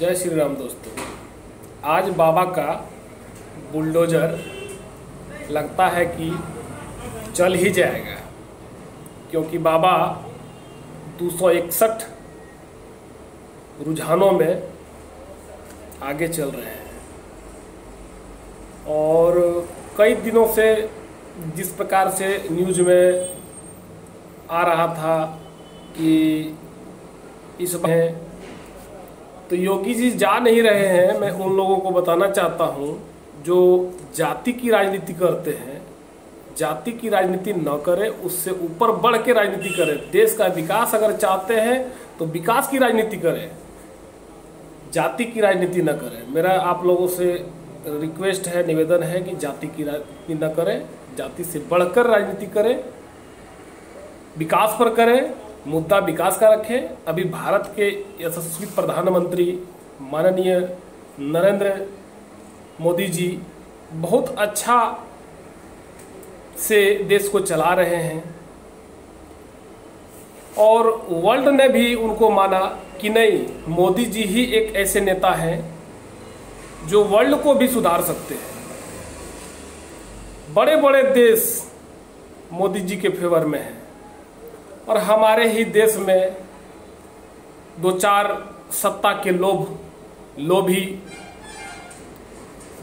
जय श्री राम दोस्तों। आज बाबा का बुलडोजर लगता है कि चल ही जाएगा, क्योंकि बाबा 261 रुझानों में आगे चल रहे हैं। और कई दिनों से जिस प्रकार से न्यूज़ में आ रहा था कि इस में तो योगी जी जा नहीं रहे हैं, मैं उन लोगों को बताना चाहता हूँ, जो जाति की राजनीति करते हैं, जाति की राजनीति न करें, उससे ऊपर बढ़ के राजनीति करें। देश का विकास अगर चाहते हैं तो विकास की राजनीति करें। जाति की राजनीति न करें। मेरा आप लोगों से रिक्वेस्ट है, निवेदन है कि जाति की राजनीति न करें, जाति से बढ़कर राजनीति करें, विकास पर करें मुद्दा विकास का रखें। अभी भारत के यशस्वी प्रधानमंत्री माननीय नरेंद्र मोदी जी बहुत अच्छा से देश को चला रहे हैं। और वर्ल्ड ने भी उनको माना कि नहीं, मोदी जी ही एक ऐसे नेता हैं जो वर्ल्ड को भी सुधार सकते हैं। बड़े बड़े देश मोदी जी के फेवर में हैं। और हमारे ही देश में दो चार सत्ता के लोभ लोभी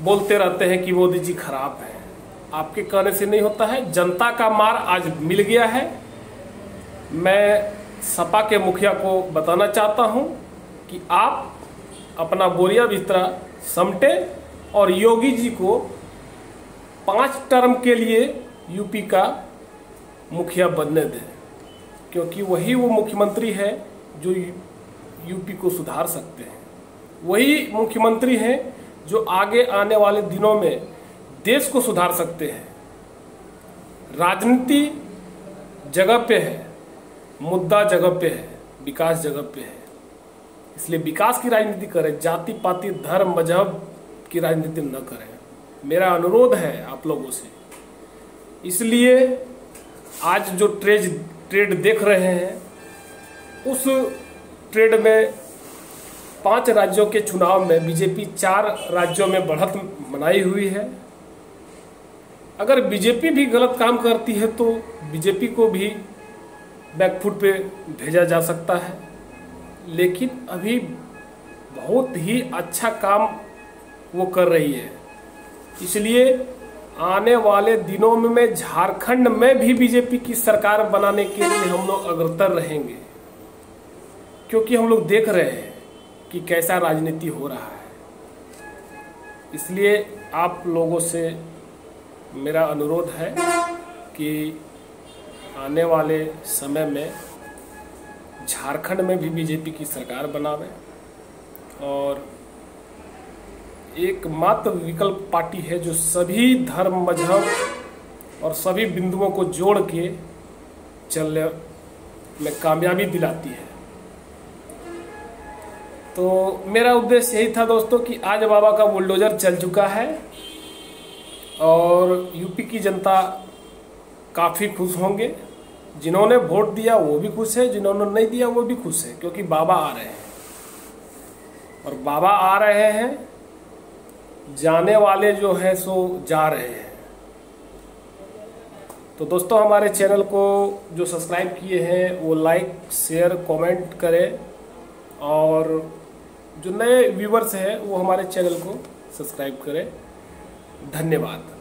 बोलते रहते हैं कि मोदी जी खराब है। आपके कहने से नहीं होता है, जनता का मार आज मिल गया है। मैं सपा के मुखिया को बताना चाहता हूँ कि आप अपना बोरिया बिस्तरा समटे और योगी जी को पाँच टर्म के लिए यूपी का मुखिया बनने दें। क्योंकि वही वो मुख्यमंत्री है जो यूपी को सुधार सकते हैं। वही मुख्यमंत्री हैं जो आगे आने वाले दिनों में देश को सुधार सकते हैं। राजनीति जगह पे है, मुद्दा जगह पे है, विकास जगह पे है। इसलिए विकास की राजनीति करें, जाति, पाति, धर्म, मज़हब की राजनीति न करें। मेरा अनुरोध है आप लोगों से। इसलिए आज जो ट्रेज ट्रेड देख रहे हैं, उस ट्रेड में पाँच राज्यों के चुनाव में बीजेपी चार राज्यों में बढ़त मनाई हुई है। अगर बीजेपी भी गलत काम करती है तो बीजेपी को भी बैकफुट पे भेजा जा सकता है। लेकिन अभी बहुत ही अच्छा काम वो कर रही है। इसलिए आने वाले दिनों में मैं झारखंड में भी बीजेपी की सरकार बनाने के लिए हम लोग अग्रतर रहेंगे। क्योंकि हम लोग देख रहे हैं कि कैसा राजनीति हो रहा है। इसलिए आप लोगों से मेरा अनुरोध है कि आने वाले समय में झारखंड में भी बीजेपी की सरकार बनावे और एकमात्र विकल्प पार्टी है जो सभी धर्म मज़हब और सभी बिंदुओं को जोड़ के चलने में कामयाबी दिलाती है। तो मेरा उद्देश्य यही था दोस्तों कि आज बाबा का बुलडोजर चल चुका है और यूपी की जनता काफ़ी खुश होंगे। जिन्होंने वोट दिया वो भी खुश है, जिन्होंने नहीं दिया वो भी खुश है, क्योंकि बाबा आ रहे हैं। और बाबा आ रहे हैं जाने वाले जो हैं सो जा रहे हैं। तो दोस्तों, हमारे चैनल को जो सब्सक्राइब किए हैं, वो लाइक शेयर कमेंट करें और जो नए व्यूवर्स हैं, वो हमारे चैनल को सब्सक्राइब करें। धन्यवाद।